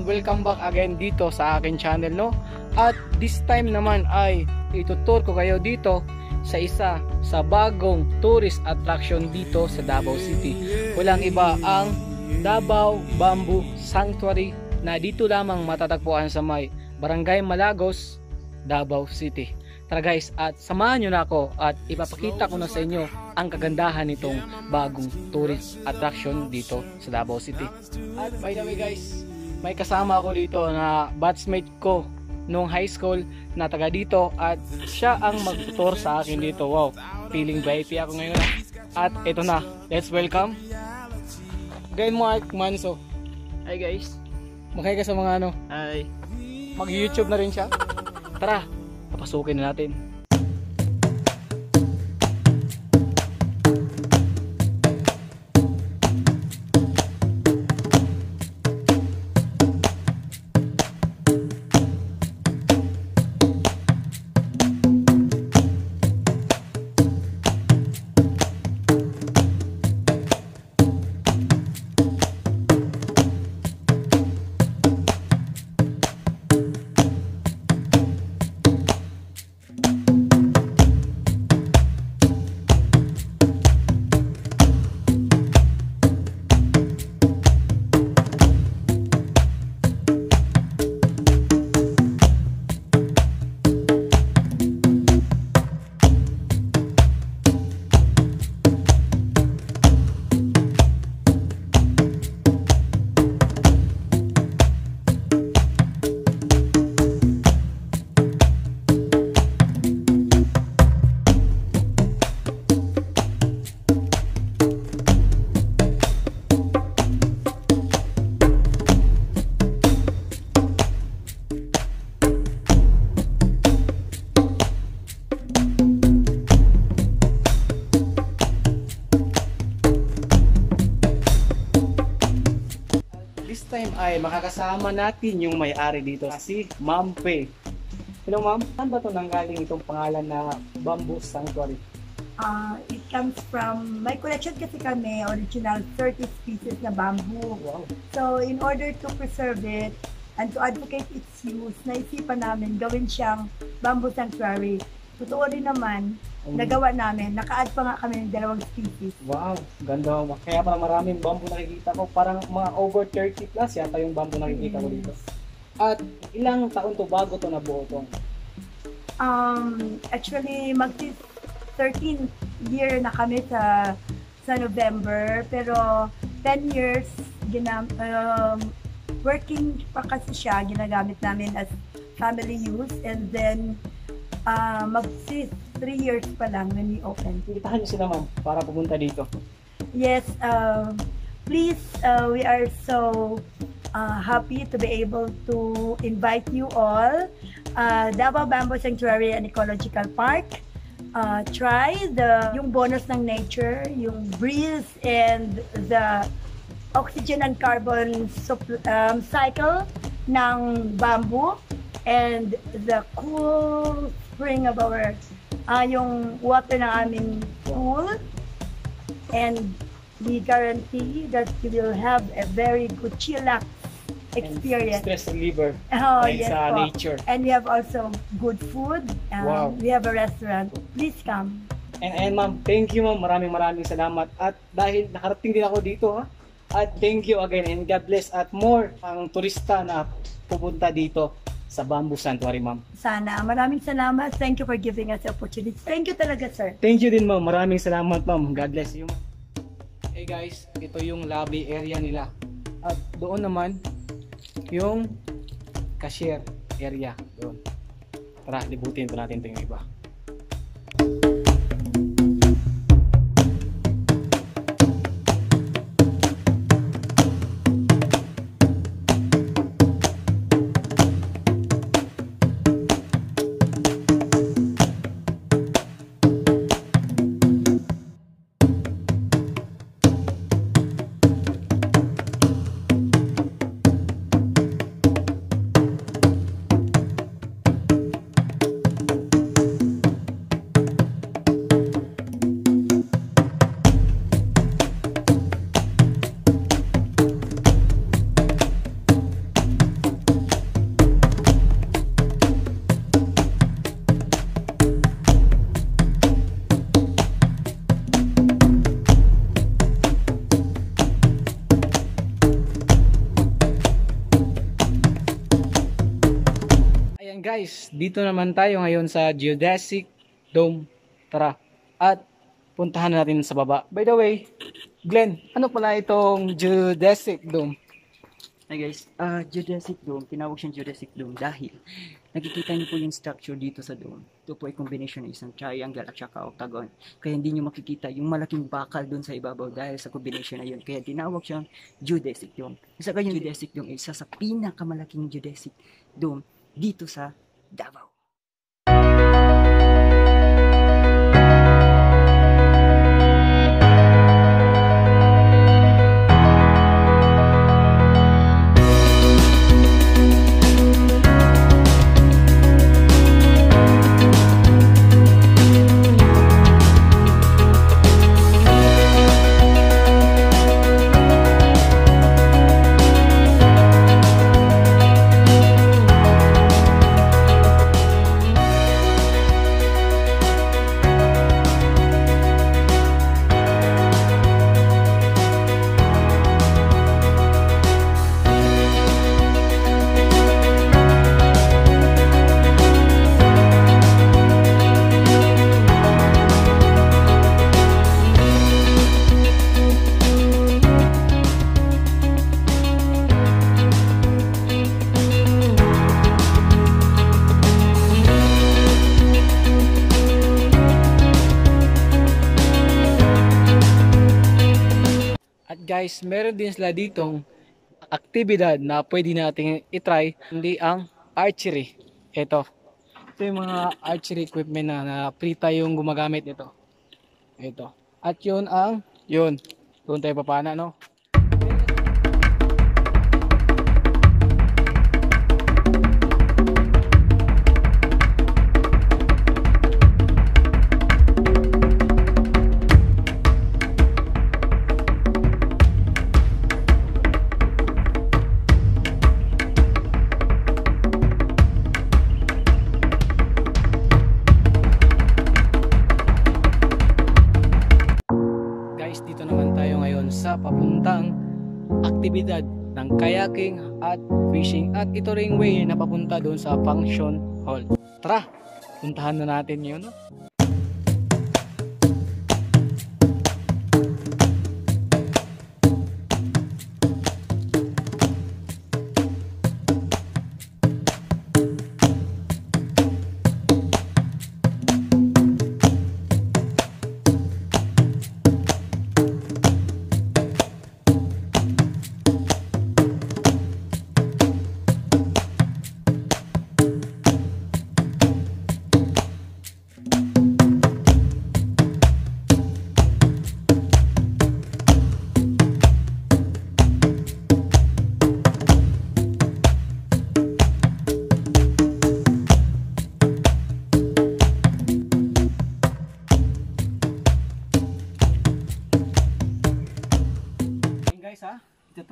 And welcome back again dito sa akin channel no. At this time naman ay itutur ko kayo dito sa isa sa bagong tourist attraction dito sa Davao City. Walang iba ang Davao Bamboo Sanctuary na dito lamang matatagpuan sa may Barangay Malagos, Davao City. Tara guys, at samahan nyo na ako at ipapakita ko na sa inyo ang kagandahan nitong bagong tourist attraction dito sa Davao City. At by the way guys, may kasama ako dito na batchmate ko nung high school na taga dito at siya ang magtutor sa akin dito. Wow, feeling VIP ako ngayon. ah. At ito na, let's welcome Guy Mark Manso. Hi guys. Makay ka sa mga ano. Hi. Mag-YouTube na rin siya. Tara, papasukin na natin. Time ay makakasama natin yung may-ari dito si Ma'am Pe. Hello ma'am, saan ba ito nanggaling itong pangalan na Bamboo Sanctuary? Uh, it comes from, my collection kasi kami, original 30 species na bamboo. Wow. So, in order to preserve it and to advocate its use, naisipan namin gawin siyang bamboo sanctuary. Totoo rin naman, nagawa namin, naka-add pa nga kami ng dalawang species. Wow, ganda. Kaya parang maraming bamboo nakikita ko. Parang mga over 30 plus yata yung bamboo nakikita ko dito. At ilang taon to bago to nabuo to? Um, actually, mag 13 year na kami sa sa November, pero 10 years ginam um, working pa kasi siya, ginagamit namin as family use and then uh, mag 3 years pa lang when we opened. Invitahan niyo sila ma'am para pumunta dito. Yes, um, please, uh, we are so uh, happy to be able to invite you all. Uh, Davao Bamboo Sanctuary and Ecological Park. Uh, try the yung bonus ng nature, yung breeze and the oxygen and carbon um, cycle ng bamboo and the cool spring of our ah yung water ng aming pool and we guarantee that you will have a very good chillax experience. And stress reliever. Oh, yes sa po. nature. And we have also good food. Um, Wow. We have a restaurant. Please come. And, and ma'am, thank you ma'am. Maraming maraming salamat. At dahil nakarating din ako dito ha. At thank you again and God bless at more ang turista na pupunta dito sa Bamboo Sanctuary ma'am. Sana. Maraming salamat. Thank you for giving us the opportunity. Thank you talaga, sir. Thank you din ma'am. Maraming salamat ma'am. God bless you. Hey guys, ito yung lobby area nila. At doon naman yung cashier area doon. Tara, libutin pa natin ito yung iba. Guys, dito naman tayo ngayon sa Geodesic Dome. Tara, at puntahan natin sa baba. By the way, Glenn, ano pala itong Geodesic Dome? Hi guys, ah geodesic dome, tinawag siyang geodesic dome dahil nakikita niyo po yung structure dito sa dome. Ito po ay combination ng isang triangle at saka octagon. Kaya hindi niyo makikita yung malaking bakal doon sa ibabaw dahil sa combination na yun. Kaya tinawag siyang geodesic dome. Isa kayong geodesic dome, isa sa pinakamalaking geodesic dome dito sa Davao. Guys, meron din sila ditong aktibidad na pwede nating itry, hindi ang archery. Ito. Ito yung mga archery equipment na, na free tayong gumagamit nito. Ito. At yun ang, yun. Doon tayo papana, no? Aktibidad ng kayaking at fishing at ito ring way na papunta doon sa function hall. Tara, puntahan na natin yun. no?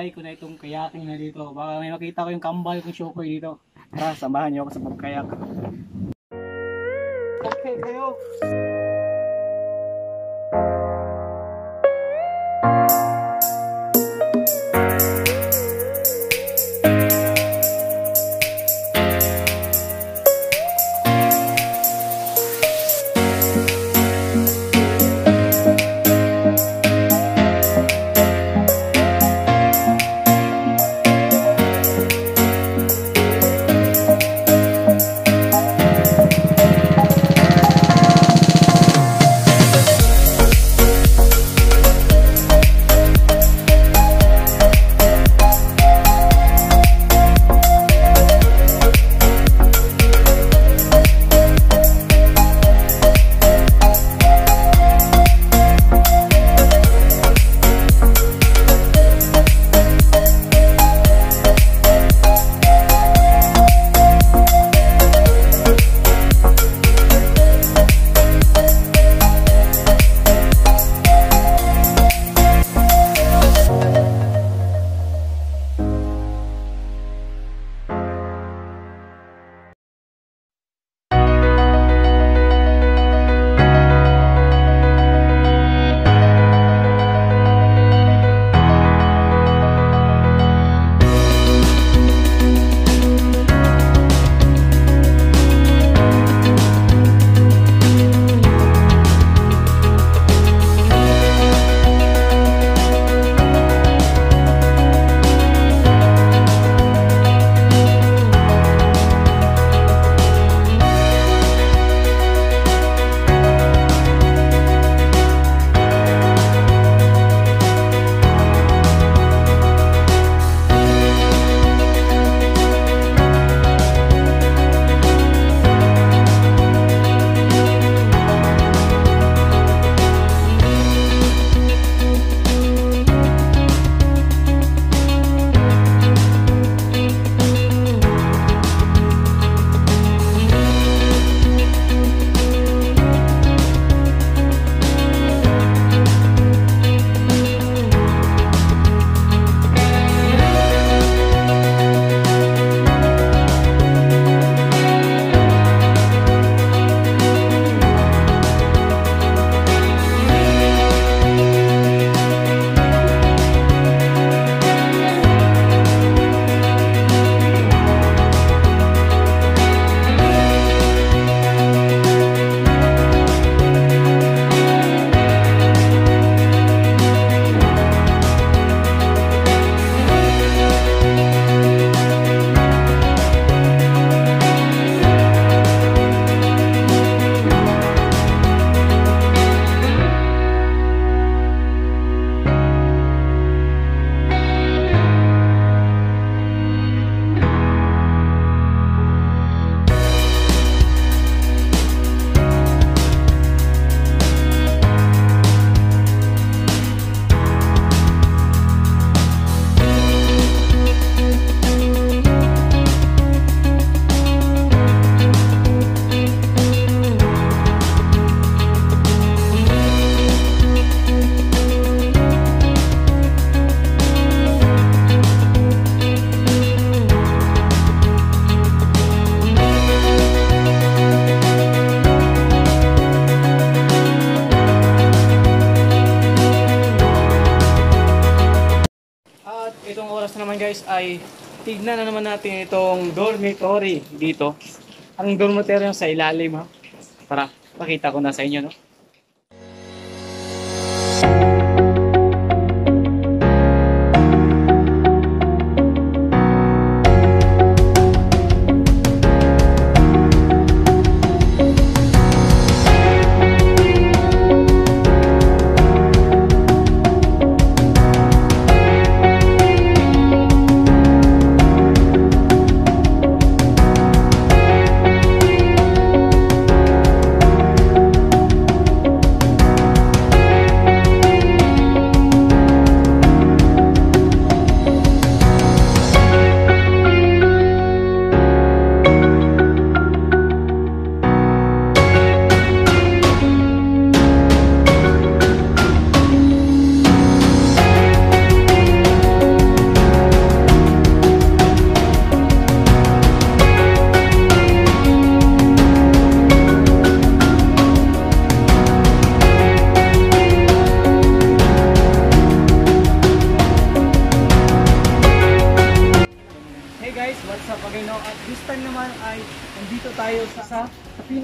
Ito-try ko na itong kayaking na dito. Baka may makita ko yung kambal kong shokoy dito. Tara, samahan niyo ako sa pagkayak. Okay kayo. Tignan na naman natin itong dormitory dito. Ang dormitory sa ilalim ha. Para pakita ko na sa inyo no.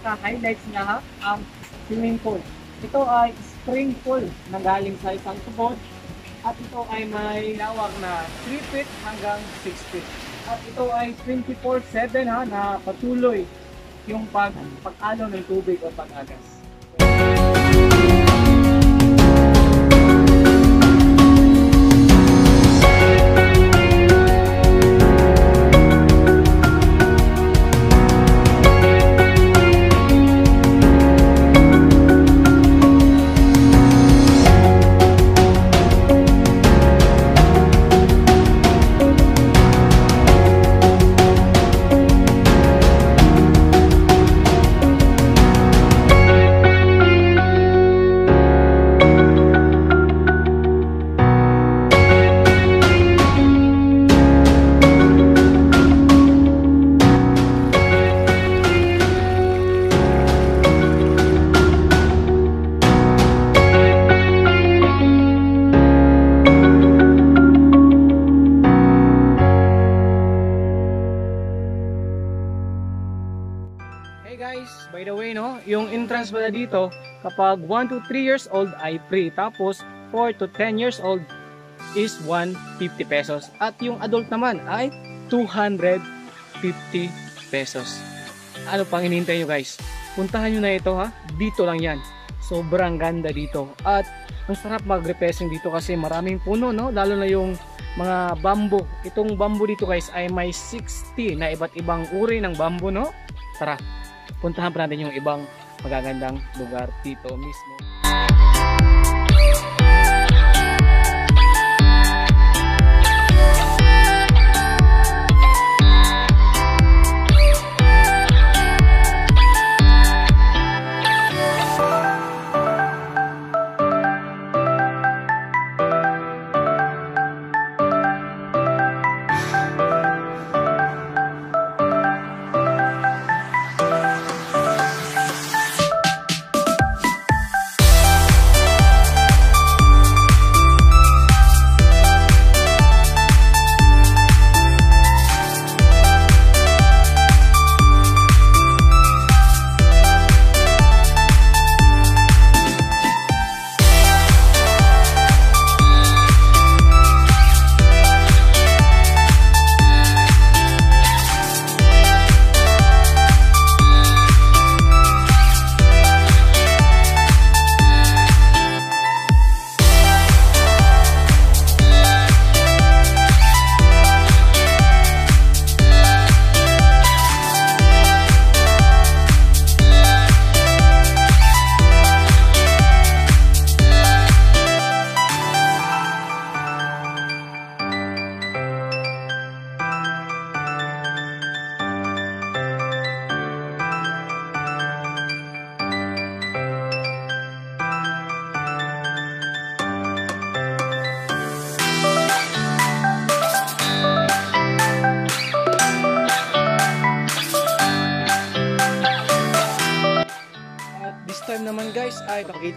Pinaka-highlights na ang swimming pool. Ito ay spring pool na galing sa isang tubod at ito ay may lawak na 3 feet hanggang 6 feet. At ito ay 24-7 ha, na patuloy yung pag, pag-alo ng tubig o pag-agas. Dito, kapag 1 to 3 years old ay free. Tapos 4 to 10 years old is 150 pesos. At yung adult naman ay 250 pesos. Ano pang hinihintay nyo guys? Puntahan nyo na ito ha. Dito lang yan. Sobrang ganda dito. At ang sarap mag-repressing dito kasi maraming puno no. Lalo na yung mga bamboo. Itong bamboo dito guys ay may 60 na iba't ibang uri ng bamboo no. Tara, puntahan pa natin yung ibang magagandang lugar dito mismo.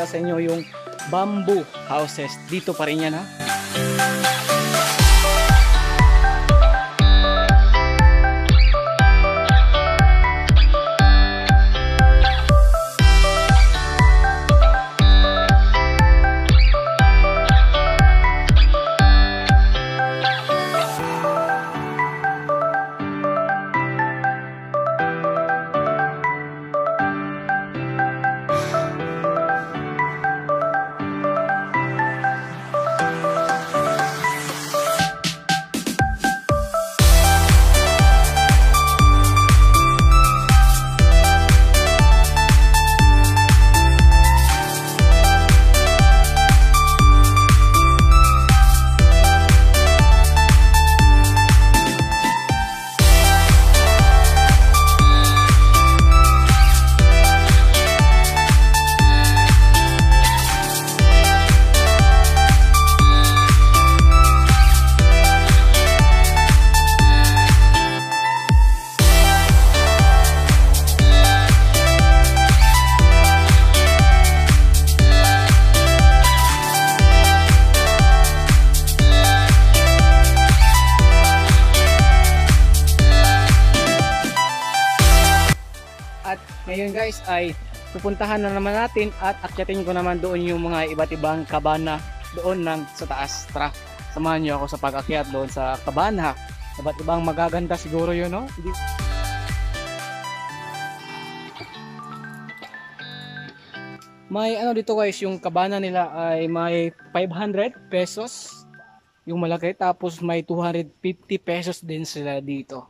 Ay pakita sa inyo yung bamboo houses. Dito pa rin yan ha. Guys ay pupuntahan na naman natin at akyatin ko naman doon yung mga iba't ibang kabana doon ng sa taas. Tara, samahan niyo ako sa pag-akyat doon sa kabana. Iba't ibang magaganda siguro yun, no? Hindi- May ano dito guys, yung kabana nila ay may 500 pesos yung malaki tapos may 250 pesos din sila dito.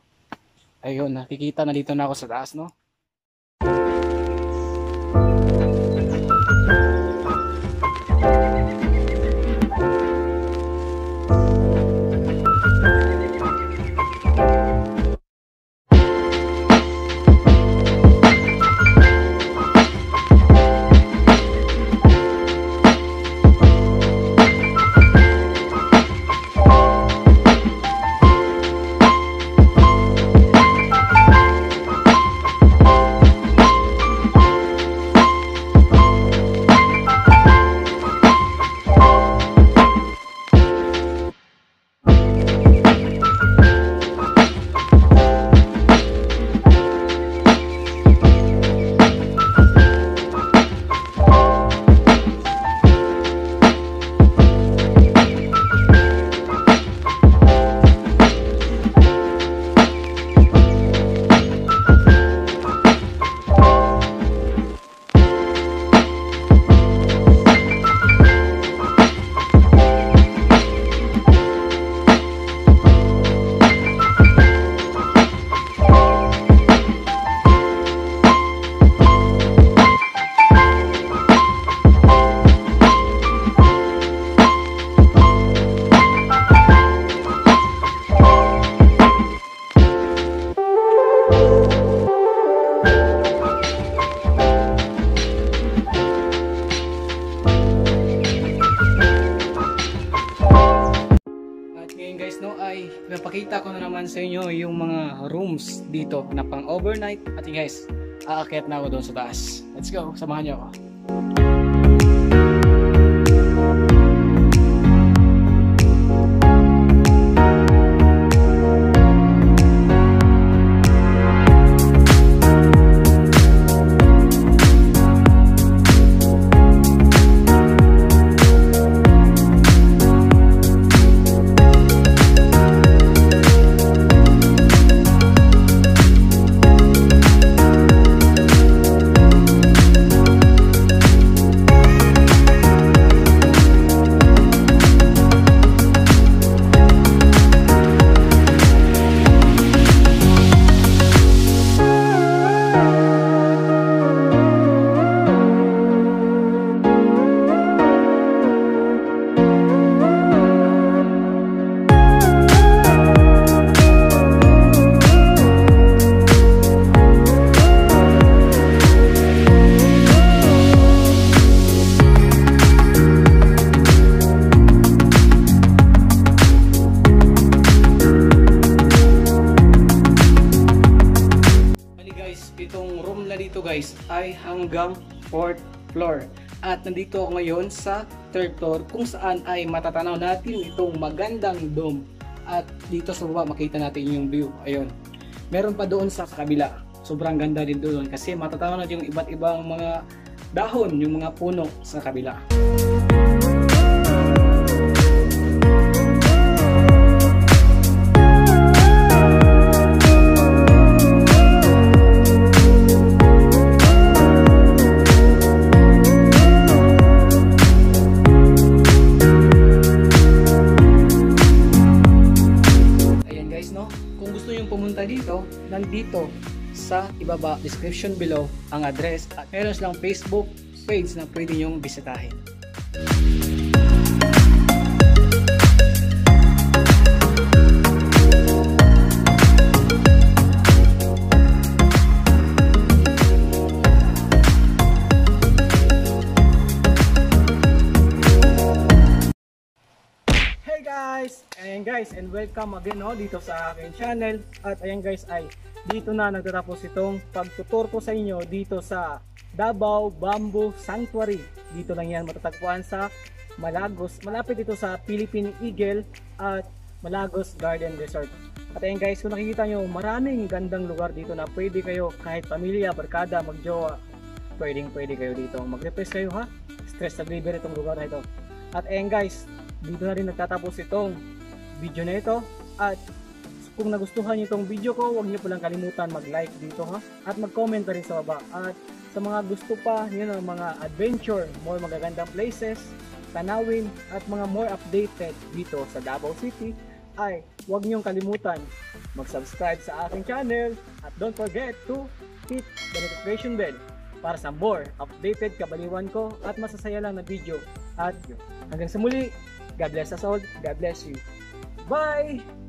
Ayun, nakikita na dito na ako sa taas, no? Overnight. At guys, aakyat na ako doon sa taas. Let's go, samahan niyo ako. Dito guys ay hanggang 4th floor. At nandito ako ngayon sa 3rd floor kung saan ay matatanaw natin itong magandang dome. At dito sa baba makita natin yung view. Ayun. Meron pa doon sa kabila. Sobrang ganda din doon kasi matatanaw natin yung iba't ibang mga dahon, yung mga puno sa kabila. Ayan dito, nandito sa ibaba, description below, ang address at meron silang Facebook page na pwede nyong bisitahin. Guys, and welcome again no, dito sa aking channel. At ayan guys, ay dito na nagtatapos itong pagtutur ko sa inyo dito sa Davao Bamboo Sanctuary. Dito lang yan matatagpuan sa Malagos. Malapit ito sa Philippine Eagle at Malagos Garden Resort. At ayun guys, kung nakikita nyo, maraming gandang lugar dito na pwede kayo kahit pamilya, barkada, magjowa, pwedeng pwede kayo dito. Mag-refresh kayo ha. Stress reliever itong lugar na ito. At ayun guys, dito na rin nagtatapos itong video na ito. At kung nagustuhan niyo itong video ko, huwag niyo palang kalimutan mag-like dito ha. At mag-comment rin sa baba. At sa mga gusto pa, yun ang mga adventure, more magagandang places, tanawin, at mga more updated dito sa Davao City, ay huwag niyong kalimutan mag-subscribe sa aking channel at don't forget to hit the notification bell para sa more updated kabaliwan ko at masasaya lang na video. At hanggang sa muli, God bless us all, God bless you. Bye!